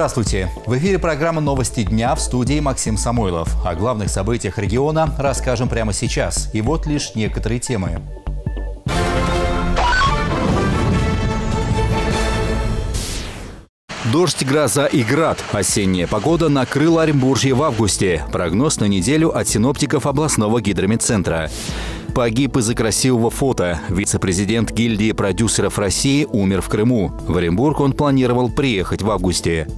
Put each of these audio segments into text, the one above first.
Здравствуйте! В эфире программа «Новости дня» в студии Максим Самойлов. О главных событиях региона расскажем прямо сейчас. И вот лишь некоторые темы. Дождь, гроза и град. Осенняя погода накрыла Оренбуржье в августе. Прогноз на неделю от синоптиков областного гидрометцентра. Погиб из-за красивого фото. Вице-президент гильдии продюсеров России умер в Крыму. В Оренбург он планировал приехать в августе.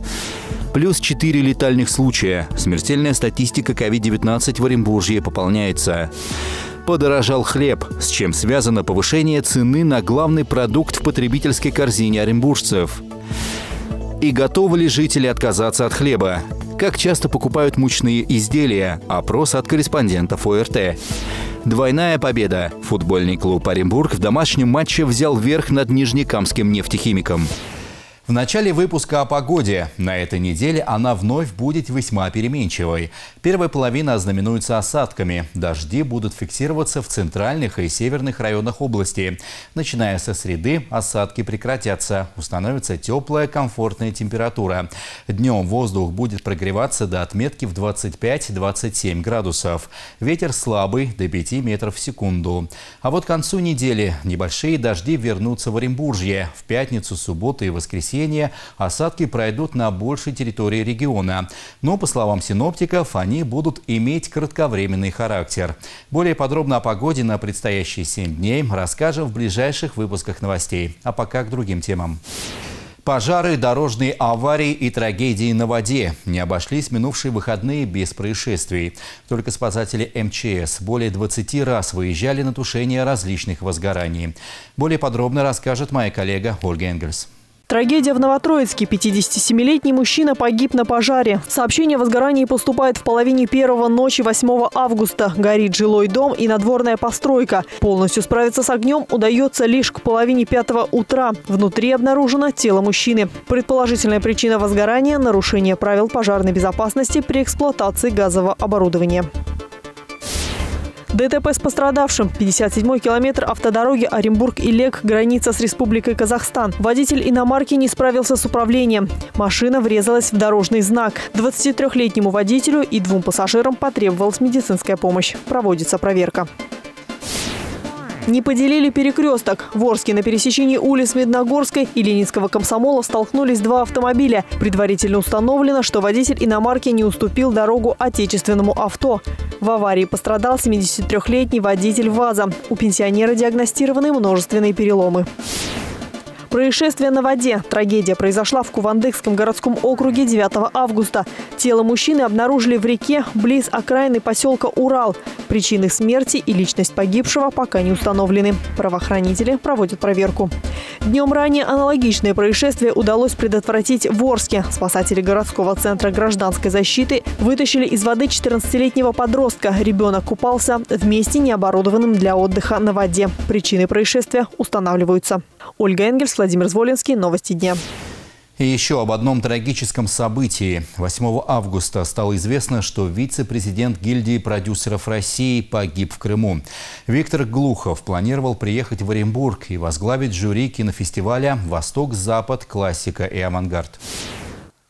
Плюс 4 летальных случая. Смертельная статистика COVID-19 в Оренбуржье пополняется. Подорожал хлеб, с чем связано повышение цены на главный продукт в потребительской корзине оренбуржцев. И готовы ли жители отказаться от хлеба? Как часто покупают мучные изделия? Опрос от корреспондентов ОРТ. Двойная победа. Футбольный клуб «Оренбург» в домашнем матче взял верх над Нижнекамским нефтехимиком. В начале выпуска о погоде. На этой неделе она вновь будет весьма переменчивой. Первая половина ознаменуется осадками. Дожди будут фиксироваться в центральных и северных районах области. Начиная со среды осадки прекратятся. Установится теплая, комфортная температура. Днем воздух будет прогреваться до отметки в 25-27 градусов. Ветер слабый до 5 метров в секунду. А вот к концу недели небольшие дожди вернутся в Оренбуржье. В пятницу, субботу и воскресенье воскресенье осадки пройдут на большей территории региона. Но, по словам синоптиков, они будут иметь кратковременный характер. Более подробно о погоде на предстоящие 7 дней расскажем в ближайших выпусках новостей. А пока к другим темам. Пожары, дорожные аварии и трагедии на воде. Не обошлись минувшие выходные без происшествий. Только спасатели МЧС более 20 раз выезжали на тушение различных возгораний. Более подробно расскажет моя коллега Ольга Энгельс. Трагедия в Новотроицке. 57-летний мужчина погиб на пожаре. Сообщение о возгорании поступает в половине первого ночи 8 августа. Горит жилой дом и надворная постройка. Полностью справиться с огнем удается лишь к половине пятого утра. Внутри обнаружено тело мужчины. Предположительная причина возгорания – нарушение правил пожарной безопасности при эксплуатации газового оборудования. ДТП с пострадавшим. 57-й километр автодороги Оренбург-Илек, граница с Республикой Казахстан. Водитель иномарки не справился с управлением. Машина врезалась в дорожный знак. 23-летнему водителю и двум пассажирам потребовалась медицинская помощь. Проводится проверка. Не поделили перекресток. В Орске на пересечении улиц Медногорской и Ленинского комсомола столкнулись два автомобиля. Предварительно установлено, что водитель иномарки не уступил дорогу отечественному авто. В аварии пострадал 73-летний водитель ВАЗа. У пенсионера диагностированы множественные переломы. Происшествие на воде. Трагедия произошла в Кувандыкском городском округе 9 августа. Тело мужчины обнаружили в реке близ окраины поселка Урал. Причины смерти и личность погибшего пока не установлены. Правоохранители проводят проверку. Днем ранее аналогичное происшествие удалось предотвратить в Орске. Спасатели городского центра гражданской защиты вытащили из воды 14-летнего подростка. Ребенок купался в месте, необорудованном для отдыха на воде. Причины происшествия устанавливаются. Ольга Энгельс, Владимир Зволинский. Новости дня. И еще об одном трагическом событии. 8 августа стало известно, что вице-президент гильдии продюсеров России погиб в Крыму. Виктор Глухов планировал приехать в Оренбург и возглавить жюри кинофестиваля «Восток-Запад. Классика и авангард».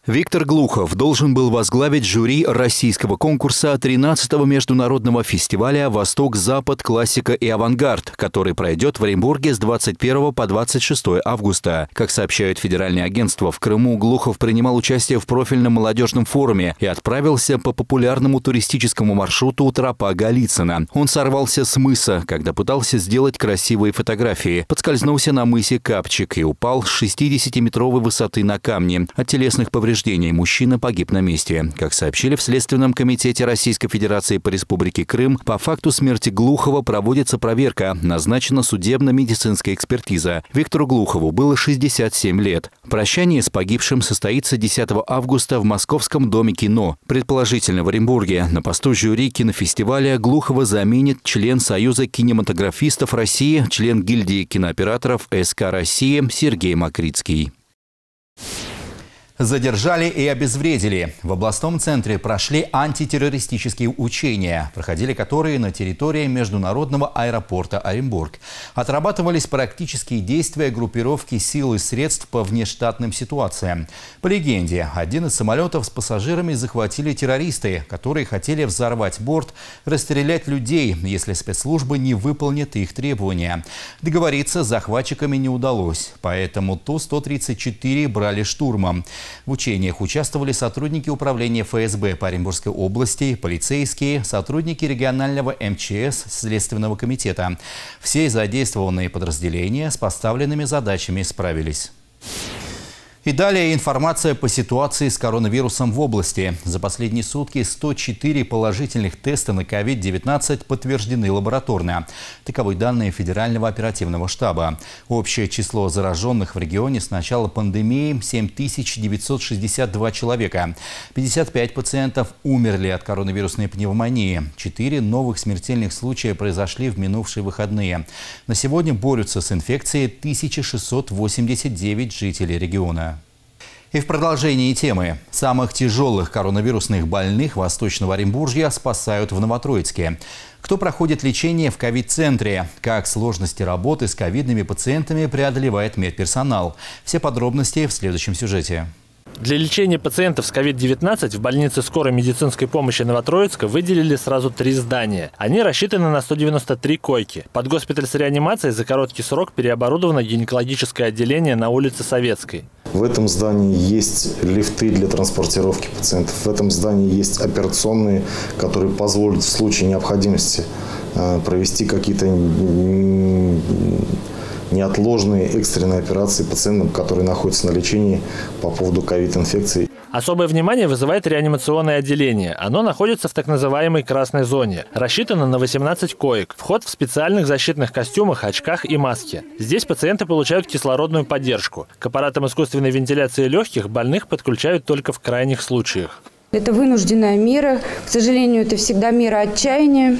Виктор Глухов должен был возглавить жюри российского конкурса 13-го международного фестиваля «Восток-Запад. Классика и авангард», который пройдет в Оренбурге с 21 по 26 августа. Как сообщают федеральные агентства, в Крыму Глухов принимал участие в профильном молодежном форуме и отправился по популярному туристическому маршруту тропа Голицына. Он сорвался с мыса, когда пытался сделать красивые фотографии. Подскользнулся на мысе Капчик и упал с 60-метровой высоты на камни. От телесных повреждений повреждений. Мужчина погиб на месте. Как сообщили в Следственном комитете Российской Федерации по Республике Крым, по факту смерти Глухова проводится проверка. Назначена судебно-медицинская экспертиза. Виктору Глухову было 67 лет. Прощание с погибшим состоится 10 августа в Московском доме кино. Предположительно, в Оренбурге на посту жюри кинофестиваля Глухова заменит член Союза кинематографистов России, член гильдии кинооператоров СК России Сергей Макритский. Задержали и обезвредили. В областном центре прошли антитеррористические учения, проходили которые на территории международного аэропорта Оренбург. Отрабатывались практические действия группировки сил и средств по внештатным ситуациям. По легенде, один из самолетов с пассажирами захватили террористы, которые хотели взорвать борт, расстрелять людей, если спецслужбы не выполнят их требования. Договориться с захватчиками не удалось, поэтому Ту-134 брали штурмом. В учениях участвовали сотрудники управления ФСБ по области, полицейские, сотрудники регионального МЧС, Следственного комитета. Все задействованные подразделения с поставленными задачами справились. И далее информация по ситуации с коронавирусом в области. За последние сутки 104 положительных теста на COVID-19 подтверждены лабораторно. Таковы данные Федерального оперативного штаба. Общее число зараженных в регионе с начала пандемии 7962 человека. 55 пациентов умерли от коронавирусной пневмонии. Четыре новых смертельных случая произошли в минувшие выходные. На сегодня борются с инфекцией 1689 жителей региона. И в продолжении темы. Самых тяжелых коронавирусных больных Восточного Оренбуржья спасают в Новотроицке. Кто проходит лечение в ковид-центре? Как сложности работы с ковидными пациентами преодолевает медперсонал? Все подробности в следующем сюжете. Для лечения пациентов с COVID-19 в больнице скорой медицинской помощи Новотроицка выделили сразу три здания. Они рассчитаны на 193 койки. Под госпиталь с реанимацией за короткий срок переоборудовано гинекологическое отделение на улице Советской. В этом здании есть лифты для транспортировки пациентов. В этом здании есть операционные, которые позволят в случае необходимости э, провести какие-то неотложные экстренные операции пациентам, которые находятся на лечении по поводу ковид-инфекции. Особое внимание вызывает реанимационное отделение. Оно находится в так называемой красной зоне. Рассчитано на 18 коек. Вход в специальных защитных костюмах, очках и маске. Здесь пациенты получают кислородную поддержку. К аппаратам искусственной вентиляции легких больных подключают только в крайних случаях. Это вынужденная мера. К сожалению, это всегда мера отчаяния.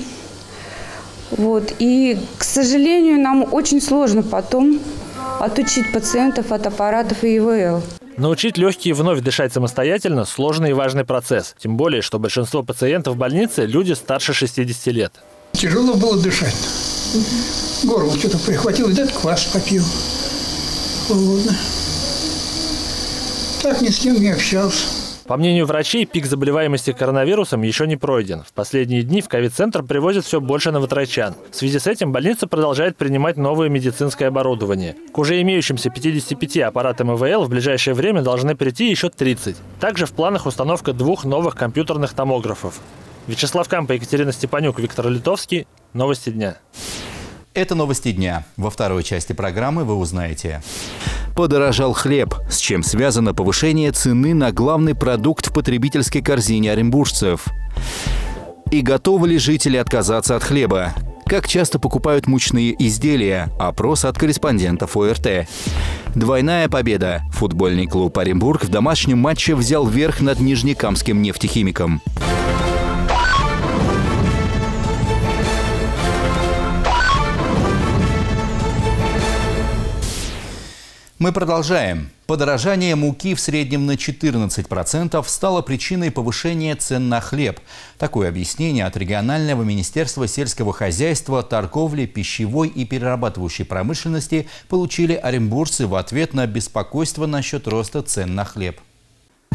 Вот. И, к сожалению, нам очень сложно потом отучить пациентов от аппаратов и ИВЛ. Научить легкие вновь дышать самостоятельно – сложный и важный процесс. Тем более, что большинство пациентов в больнице – люди старше 60 лет. Тяжело было дышать. Горло что-то прихватило, и этот квас попил. Холодно. Так ни с кем не общался. По мнению врачей, пик заболеваемости коронавирусом еще не пройден. В последние дни в ковид-центр привозят все больше новотрачан. В связи с этим больница продолжает принимать новое медицинское оборудование. К уже имеющимся 55 аппаратам ИВЛ в ближайшее время должны прийти еще 30. Также в планах установка двух новых компьютерных томографов. Вячеслав Кампа, Екатерина Степанюк, Виктор Литовский. Новости дня. Это новости дня. Во второй части программы вы узнаете. Подорожал хлеб, с чем связано повышение цены на главный продукт в потребительской корзине оренбуржцев. И готовы ли жители отказаться от хлеба? Как часто покупают мучные изделия? Опрос от корреспондентов ОРТ. Двойная победа. Футбольный клуб Оренбург в домашнем матче взял верх над Нижнекамским нефтехимиком. Мы продолжаем. Подорожание муки в среднем на 14% стало причиной повышения цен на хлеб. Такое объяснение от регионального министерства сельского хозяйства, торговли, пищевой и перерабатывающей промышленности получили оренбуржцы в ответ на беспокойство насчет роста цен на хлеб.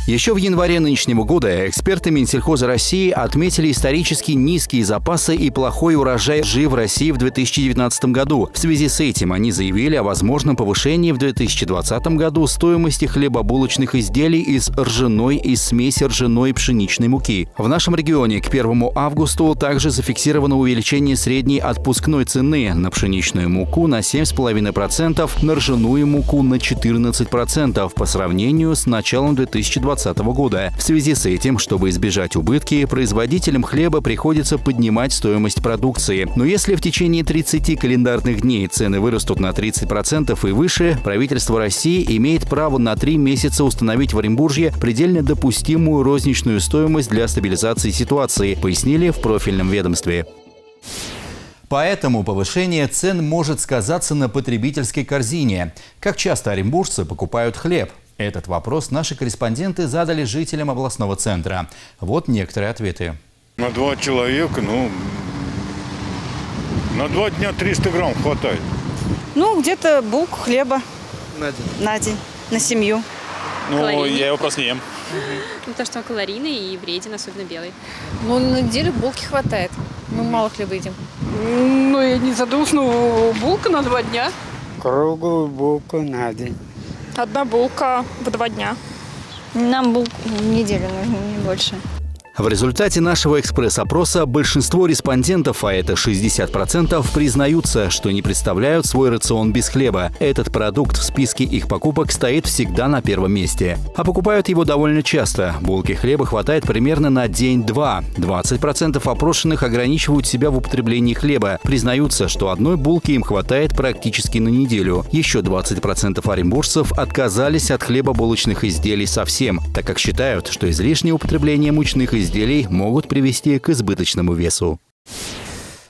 Еще в январе нынешнего года эксперты Минсельхоза России отметили исторически низкие запасы и плохой урожай ржи в России в 2019 году. В связи с этим они заявили о возможном повышении в 2020 году стоимости хлебобулочных изделий из ржаной и смеси ржаной пшеничной муки. В нашем регионе к 1 августу также зафиксировано увеличение средней отпускной цены на пшеничную муку на 7,5%, на ржаную муку на 14% по сравнению с началом 2020 2020 года. В связи с этим, чтобы избежать убытки, производителям хлеба приходится поднимать стоимость продукции. Но если в течение 30 календарных дней цены вырастут на 30% и выше, правительство России имеет право на три месяца установить в Оренбуржье предельно допустимую розничную стоимость для стабилизации ситуации, пояснили в профильном ведомстве. Поэтому повышение цен может сказаться на потребительской корзине. Как часто оренбуржцы покупают хлеб? Этот вопрос наши корреспонденты задали жителям областного центра. Вот некоторые ответы. На два человека, ну, на два дня 300 грамм хватает. Ну, где-то булку хлеба. На день? На день, на семью. Ну, Калорийный. я его просто не ем. Ну, потому что он калорийный и вреден, особенно белый. Ну, на неделю булки хватает. Мы мало хлеба едим. Ну, я не задумалась, ну, булка на два дня. Круглую булку на день. Одна булка в два дня. Нам булку неделю нужно, не больше. В результате нашего экспресс-опроса большинство респондентов, а это 60%, признаются, что не представляют свой рацион без хлеба. Этот продукт в списке их покупок стоит всегда на первом месте. А покупают его довольно часто. Булки хлеба хватает примерно на день-два. 20% опрошенных ограничивают себя в употреблении хлеба. Признаются, что одной булки им хватает практически на неделю. Еще 20% оренбуржцев отказались от хлебобулочных изделий совсем, так как считают, что излишнее употребление мучных изделий изделий могут привести к избыточному весу.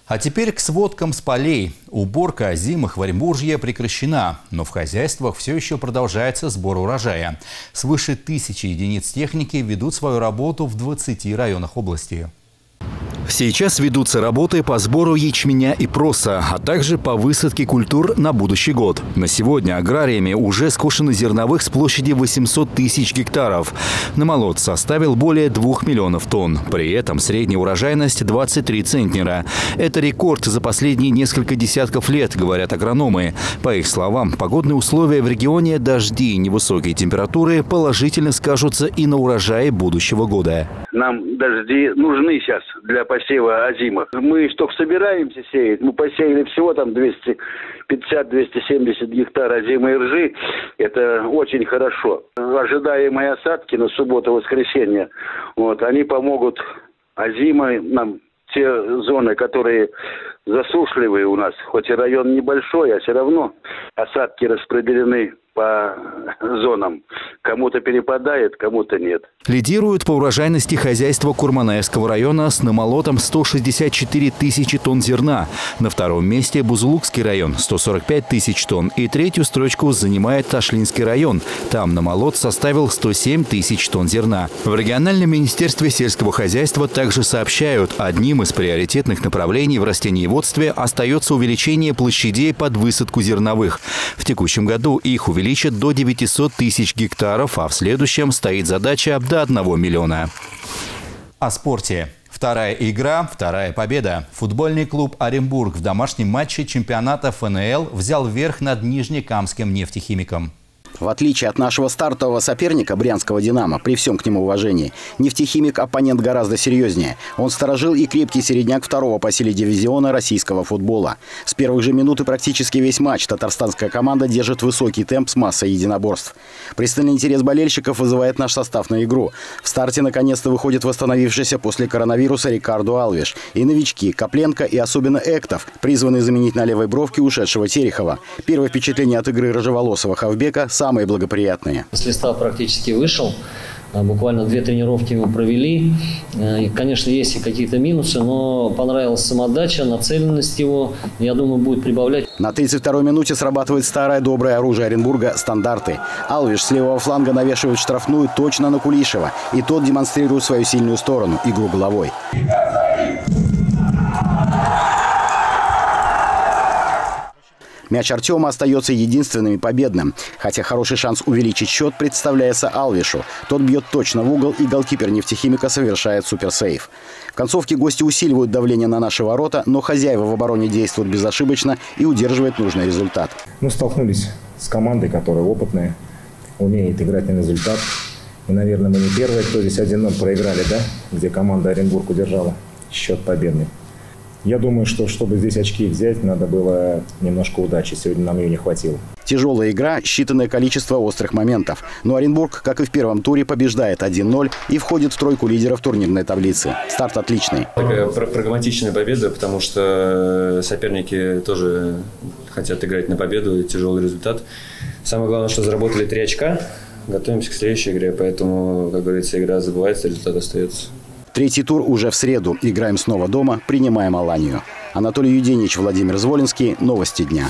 А теперь к сводкам с полей. Уборка озимых в Оренбуржье прекращена, но в хозяйствах все еще продолжается сбор урожая. Свыше тысячи единиц техники ведут свою работу в 20 районах области. Сейчас ведутся работы по сбору ячменя и проса, а также по высадке культур на будущий год. На сегодня аграриями уже скошено зерновых с площади 800 тысяч гектаров. Намолот составил более 2 миллионов тонн. При этом средняя урожайность 23 центнера. Это рекорд за последние несколько десятков лет, говорят агрономы. По их словам, погодные условия в регионе, дожди и невысокие температуры положительно скажутся и на урожае будущего года. Нам дожди нужны сейчас для посева озимых. Мы только собираемся сеять. Мы посеяли всего там 250-270 гектар озимой ржи. Это очень хорошо. Ожидаемые осадки на субботу-воскресенье, вот, они помогут озимой нам те зоны, которые засушливые у нас, хоть и район небольшой, а все равно осадки распределены по зонам. Кому-то перепадает, кому-то нет. Лидируют по урожайности хозяйства Курманаевского района с намолотом 164 тысячи тонн зерна. На втором месте Бузулукский район – 145 тысяч тонн. И третью строчку занимает Ташлинский район. Там намолот составил 107 тысяч тонн зерна. В региональном министерстве сельского хозяйства также сообщают, одним из приоритетных направлений в растениеводстве остается увеличение площадей под высадку зерновых. В текущем году их увеличат до 900 тысяч гектаров, а в следующем стоит задача до 1 миллиона. О спорте. Вторая игра, вторая победа. Футбольный клуб «Оренбург» в домашнем матче чемпионата ФНЛ взял верх над Нижнекамским нефтехимиком. В отличие от нашего стартового соперника, брянского «Динамо», при всем к нему уважении, нефтехимик оппонент гораздо серьезнее. Он сторожил и крепкий середняк второго по силе дивизиона российского футбола. С первых же минут и практически весь матч татарстанская команда держит высокий темп с массой единоборств. Пристальный интерес болельщиков вызывает наш состав на игру. В старте наконец-то выходит восстановившийся после коронавируса Рикардо Алвиш. И новички Копленко и особенно Эктов, призванные заменить на левой бровке ушедшего Терехова. Первое впечатление от игры рыжеволосого Хавбека – самые благоприятные. С листа практически вышел. А, буквально две тренировки мы провели. И, конечно, есть и какие-то минусы, но понравилась самодача, нацеленность его. Я думаю, будет прибавлять. На 32-й минуте срабатывает старое доброе оружие Оренбурга – стандарты. Алвиш с левого фланга навешивает штрафную точно на Кулишева. И тот демонстрирует свою сильную сторону – игру головой. Мяч Артема остается единственным и победным. Хотя хороший шанс увеличить счет представляется Алвишу. Тот бьет точно в угол, и голкипер нефтехимика совершает суперсейв. В концовке гости усиливают давление на наши ворота, но хозяева в обороне действуют безошибочно и удерживают нужный результат. Мы столкнулись с командой, которая опытная, умеет играть на результат. И, наверное, мы не первые, кто здесь 1-0 проиграли, да? Где команда Оренбург удержала счет победный. Я думаю, что чтобы здесь очки взять, надо было немножко удачи. Сегодня нам ее не хватило. Тяжелая игра, считанное количество острых моментов. Но Оренбург, как и в первом туре, побеждает 1-0 и входит в тройку лидеров турнирной таблицы. Старт отличный. Такая прагматичная победа, потому что соперники тоже хотят играть на победу, тяжелый результат. Самое главное, что заработали три очка. Готовимся к следующей игре, поэтому, как говорится, игра забывается, результат остается. Третий тур уже в среду. Играем снова дома, принимаем Аланию. Анатолий Юденич, Владимир Зволинский. Новости дня.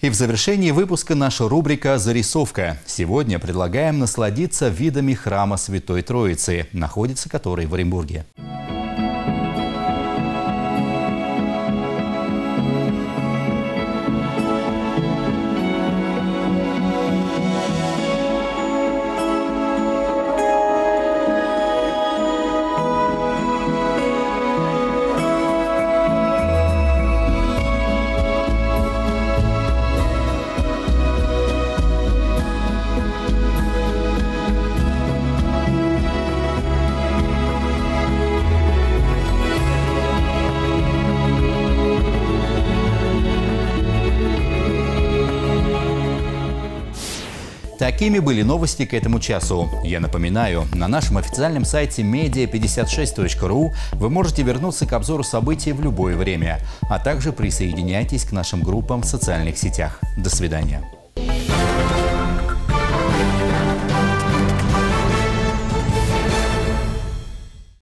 И в завершении выпуска наша рубрика «Зарисовка». Сегодня предлагаем насладиться видами храма Святой Троицы, находится который в Оренбурге. Такими были новости к этому часу. Я напоминаю, на нашем официальном сайте media56.ru вы можете вернуться к обзору событий в любое время, а также присоединяйтесь к нашим группам в социальных сетях. До свидания.